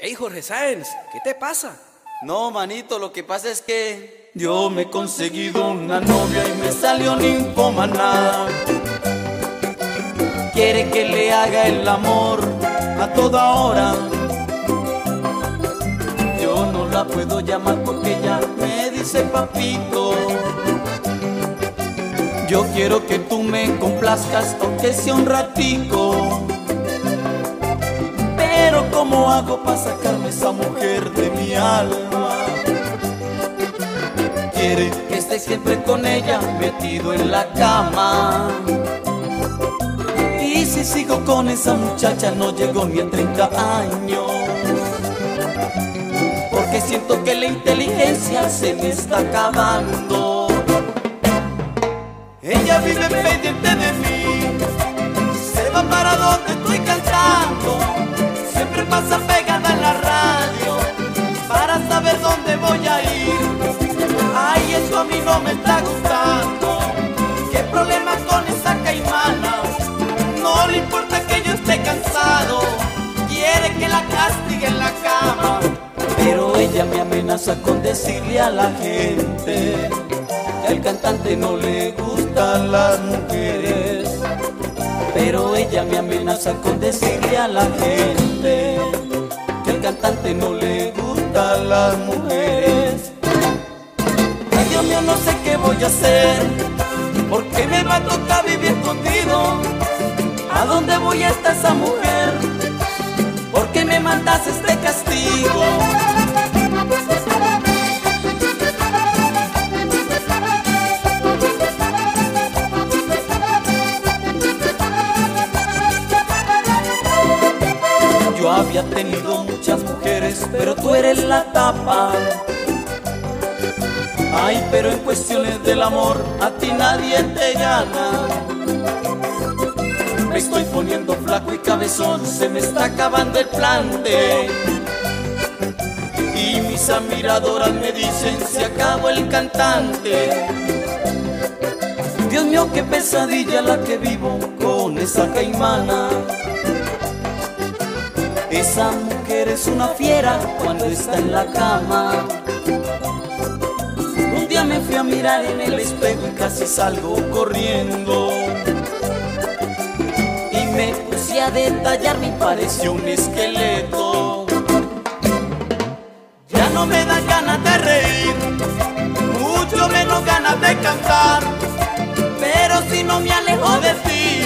Hey Jorge Sáenz, ¿qué te pasa? No, manito, lo que pasa es que yo me he conseguido una novia y me salió ninfomana. Quiere que le haga el amor a toda hora. Yo no la puedo llamar porque ella me dice papito. Yo quiero que tú me complazcas aunque sea un ratico. ¿Cómo hago para sacarme esa mujer de mi alma? Quiere que esté siempre con ella metido en la cama. Y si sigo con esa muchacha no llego ni a 30 años. Porque siento que la inteligencia se me está acabando. Ella vive pendiente de mí, no me está gustando. ¿Qué problema con esa caimana? No le importa que yo esté cansado, quiere que la castigue en la cama. Pero ella me amenaza con decirle a la gente que al cantante no le gustan las mujeres. Pero ella me amenaza con decirle a la gente que al cantante no le gustan las mujeres. Mío, no sé qué voy a hacer, porque me va a tocar vivir contigo. ¿A dónde voy a estar esa mujer? ¿Por qué me mandas este castigo? Yo había tenido muchas mujeres, pero tú eres la tapa. Ay, pero en cuestiones del amor a ti nadie te gana. Me estoy poniendo flaco y cabezón, se me está acabando el plante. Y mis admiradoras me dicen, se acabó el cantante. Dios mío, qué pesadilla la que vivo con esa caimana. Esa mujer es una fiera cuando está en la cama. Fui a mirar en el espejo y casi salgo corriendo. Y me puse a detallar, me pareció un esqueleto. Ya no me dan ganas de reír, mucho menos ganas de cantar. Pero si no me alejo de ti,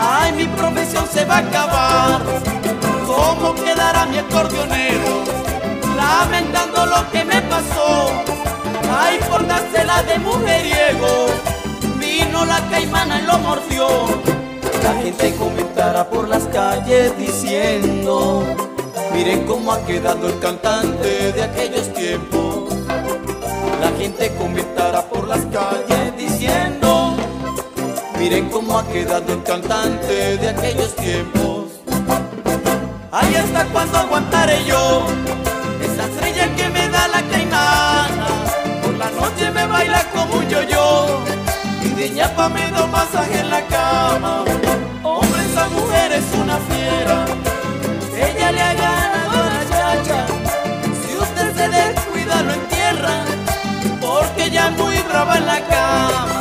ay, mi profesión se va a acabar. ¿Cómo quedará mi acordeonero? Lamentando lo que me pasó. Ay, por dársela de mujeriego. Vino la caimana y lo mordió. La gente comentará por las calles diciendo: Miren cómo ha quedado el cantante de aquellos tiempos. La gente comentará por las calles diciendo: Miren cómo ha quedado el cantante de aquellos tiempos. Ahí hasta cuando aguantaré yo esa estrella que me da la caimana. Baila como un yo-yo y de ñapa me da masaje en la cama. Hombre, esa mujer es una fiera. Ella le ha a la chacha. Si usted se descuida, lo entierra. Porque es muy brava en la cama.